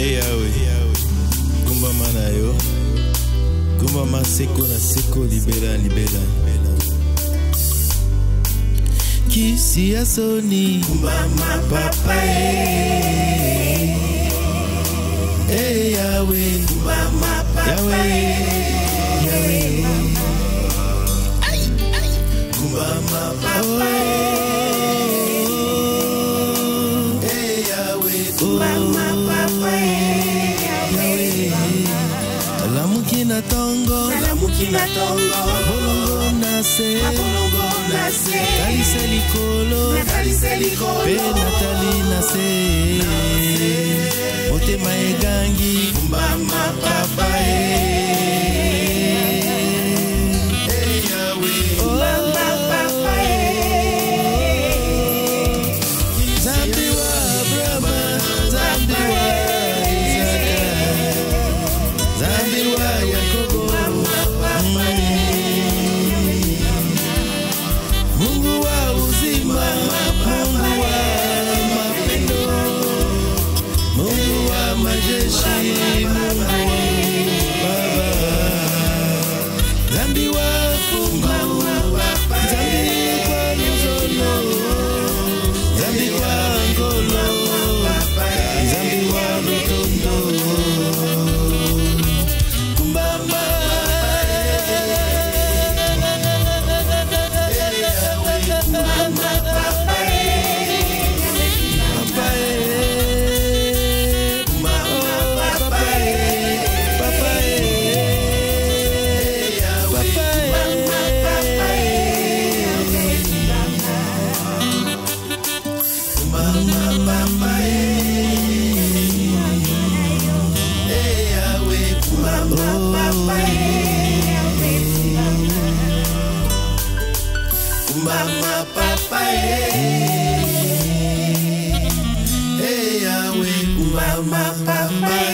Eyawe Gumba mana yo. Na seko libela libela nalamuki na tongo. Bolongo na se. Talise likolo. Mpe natali na se. Motema egangi. Zambi wa mama papa eh. Hey, Yahweh mama papa